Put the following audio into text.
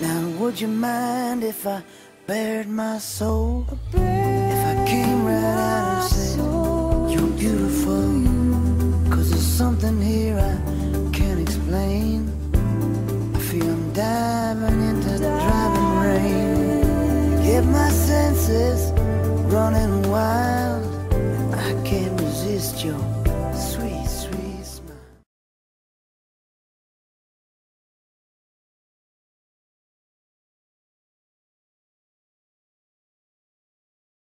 Now, would you mind if I bared my soul? If I came right out and said, You're beautiful. Cause there's something here I can't explain. I feel I'm diving into driving rain. Get my senses running wild. I can't resist your